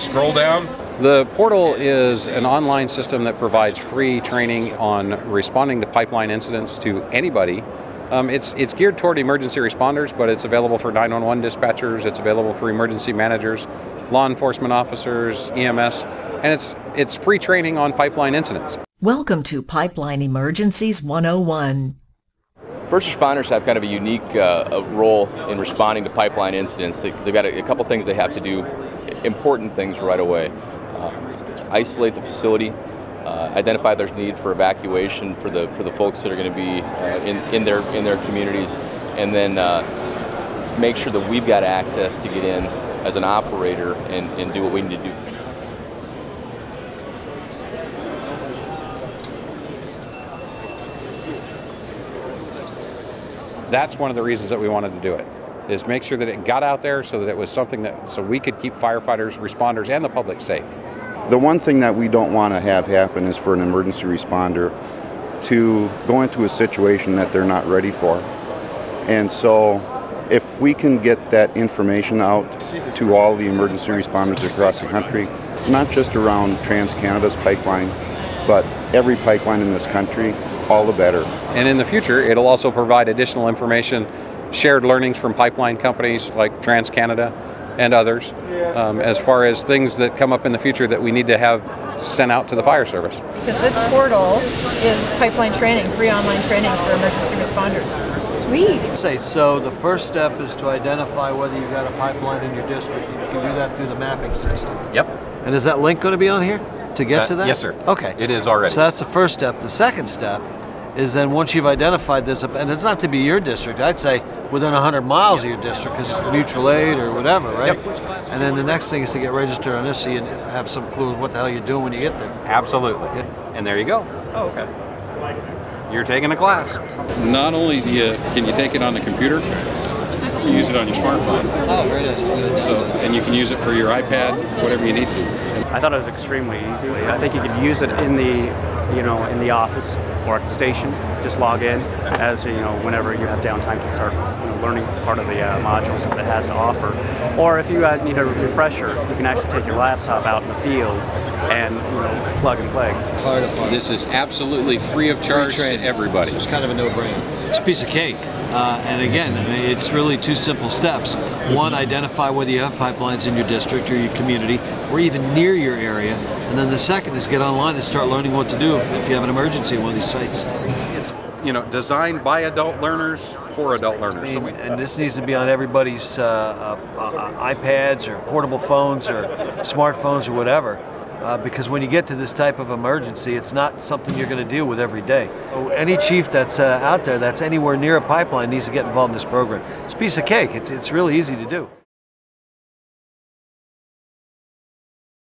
scroll down. The portal is an online system that provides free training on responding to pipeline incidents to anybody. Um, it's, it's geared toward emergency responders, but it's available for 911 dispatchers, it's available for emergency managers, law enforcement officers, EMS, and it's, it's free training on pipeline incidents. Welcome to Pipeline Emergencies 101. First responders have kind of a unique uh, role in responding to pipeline incidents because they've got a, a, couple things they have to do, important things right away. Uh, isolate the facility, uh, identify there's need for evacuation for the for the folks that are going to be uh, in in their in their communities, and then uh, make sure that we've got access to get in as an operator and, and do what we need to do. That's one of the reasons that we wanted to do it is make sure that it got out there so that it was something that so we could keep firefighters, responders, and the public safe. The one thing that we don't want to have happen is for an emergency responder to go into a situation that they're not ready for. And so if we can get that information out to all the emergency responders across the country, not just around TransCanada's pipeline, but every pipeline in this country, all the better. And in the future, it'll also provide additional information, shared learnings from pipeline companies like TransCanada and others, um, as far as things that come up in the future that we need to have sent out to the fire service. Because this portal is pipeline training, free online training for emergency responders. Sweet. Say so. The first step is to identify whether you've got a pipeline in your district. You can do that through the mapping system. Yep. And is that link going to be on here to get uh, to that? Yes, sir. Okay. It is already. So that's the first step. The second step is then once you've identified this, and it's not to be your district, I'd say within 100 miles yep. of your district, because it's mutual aid or whatever, right? Yep. And then the next thing is to get registered on this so you have some clue what the hell you're doing when you get there. Absolutely. And there you go. Oh, okay. You're taking a class. Not only do you, can you take it on the computer, you use it on your smartphone. Oh, very nice. So, and you can use it for your iPad, whatever you need to. I thought it was extremely easy. I think you could use it in the, you know, in the office or at the station. Just log in as you know whenever you have downtime to start you know, learning part of the uh, modules that it has to offer. Or if you uh, need a refresher, you can actually take your laptop out in the field and you know plug and play. Hard apart. This is absolutely free of charge free to everybody. It's kind of a no-brainer. It's a piece of cake. Uh, and again, I mean, it's really two simple steps. One, identify whether you have pipelines in your district or your community or even near your area. And then the second is get online and start learning what to do if, if you have an emergency in one of these sites. It's you know designed by adult learners for adult learners. So we, and this needs to be on everybody's uh, uh, uh iPads or portable phones or smartphones or whatever. Uh, because when you get to this type of emergency, it's not something you're going to deal with every day. So any chief that's uh, out there that's anywhere near a pipeline needs to get involved in this program. It's a piece of cake. It's, it's really easy to do.